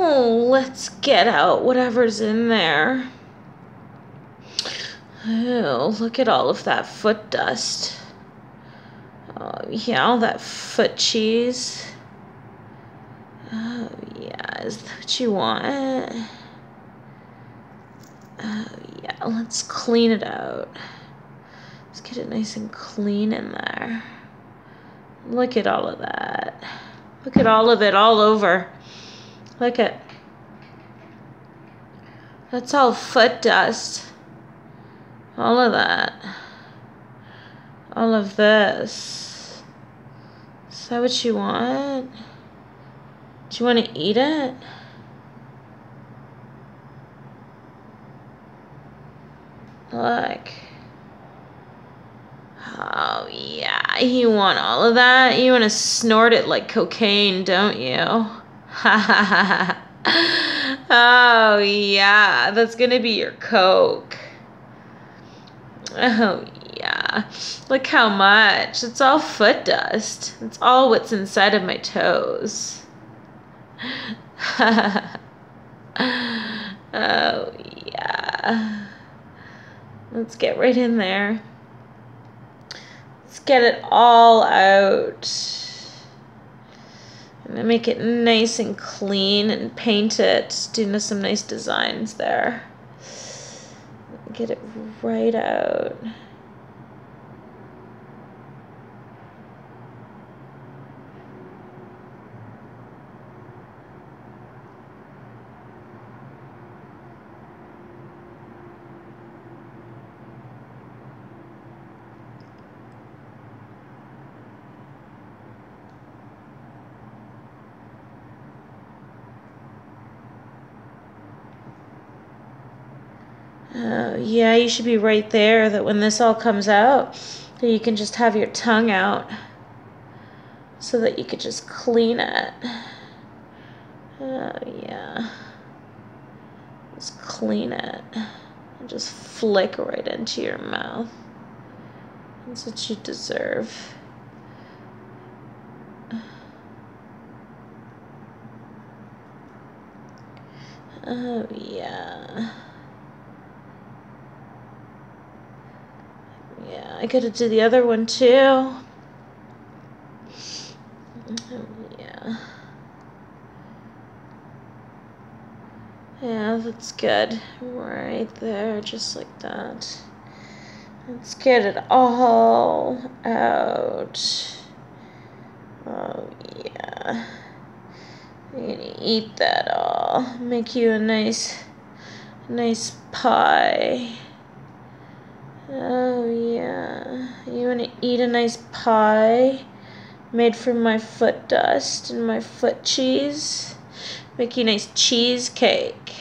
Oh, let's get out whatever's in there. Oh, look at all of that foot dust. Oh, yeah, all that foot cheese. Oh, yeah, is that what you want? Oh, yeah, let's clean it out. Let's get it nice and clean in there. Look at all of that. Look at all of it all over. Look at. That's all foot dust. All of that. All of this. Is that what you want? Do you want to eat it? Look. Oh, yeah. You want all of that? You want to snort it like cocaine, don't you? Oh, yeah. That's going to be your Coke. Oh, yeah. Look how much. It's all foot dust. It's all what's inside of my toes. oh, yeah. Let's get right in there. Let's get it all out. Make it nice and clean and paint it. Do some nice designs there. Get it right out. Uh, yeah, you should be right there that when this all comes out, that you can just have your tongue out so that you could just clean it. Oh, yeah. Just clean it. And just flick right into your mouth. That's what you deserve. Oh, yeah. I gotta do the other one too. Yeah. Yeah, that's good. Right there, just like that. Let's get it all out. Oh, yeah. Gonna eat that all. Make you a nice, nice pie. Oh, yeah. You want to eat a nice pie made from my foot dust and my foot cheese? Make a nice cheesecake.